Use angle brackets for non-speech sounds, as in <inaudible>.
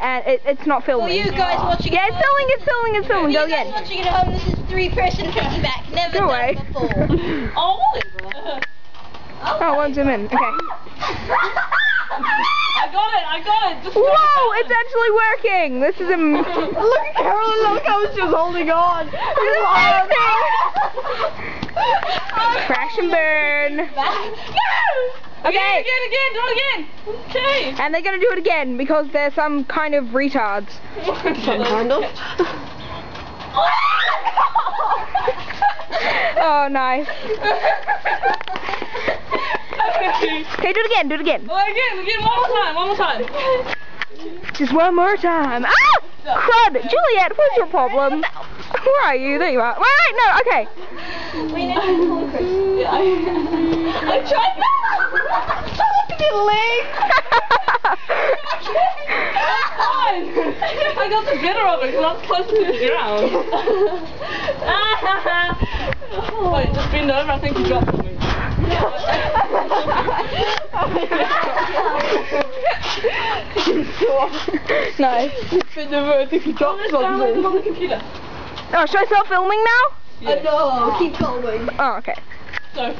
and it, it's not filming. For you guys watching yeah, it's filming, it's filming, it's filming. you Go guys again. watching at home, this is three-person piggyback. Never Go done away. before. <laughs> Oh, Oh, one zoom in. Okay. <laughs> I got it, I got it. Just Whoa, it's actually working. This is a. <laughs> Look at Carolyn, look how she's holding on. Crash and burn. No! Okay. Again, again, do it again. Okay. And they're gonna do it again because they're some kind of retards. kind of. <laughs> Oh, nice. okay. Okay, do it again, do it again. Oh, again, again, one more time, one more time. Just one more time. Ah! Crud! Juliet, what's your problem? Where are you? There you are. Wait, wait, no, okay. We need to call Chris. Yeah, I, I tried that. Look at your legs. I got the better of it because I was close to the ground. Wait, just bend over. I think you dropped something. nice. Bend over, I think you dropped Just download them something. on the computer. Oh, should I start filming now? Yeah. No, keep filming. Oh, okay. So,